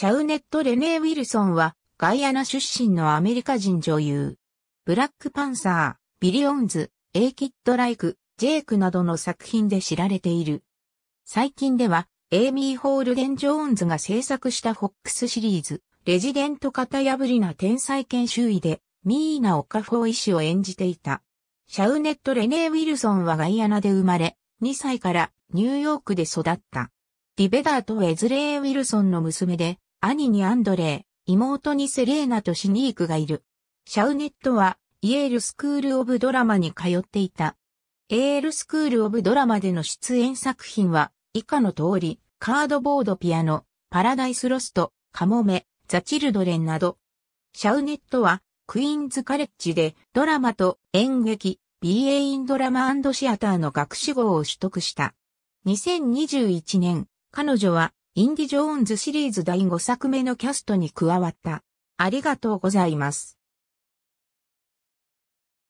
シャウネット・レネー・ウィルソンは、ガイアナ出身のアメリカ人女優。ブラックパンサー、ビリオンズ、 A Kid Like Jake などの作品で知られている。最近では、エイミー・ホールデン・ジョーンズが制作したフォックスシリーズ、レジデント型破りな天才研修医で、ミーナ・オカフォー医師を演じていた。シャウネット・レネー・ウィルソンはガイアナで生まれ、2歳からニューヨークで育った。リベダーとウェズレー・ウィルソンの娘で、兄にアンドレー、妹にセレーナとシニークがいる。シャウネットは、イエールスクール・オブ・ドラマに通っていた。エールスクール・オブ・ドラマでの出演作品は、以下の通り、カードボード・ピアノ、パラダイス・ロスト、カモメ、ザ・チルドレンなど。シャウネットは、クイーンズ・カレッジでドラマと演劇、BA インドラマシアターの学士号を取得した。2021年、彼女はインディ・ジョーンズシリーズ第5作目のキャストに加わった。ありがとうございます。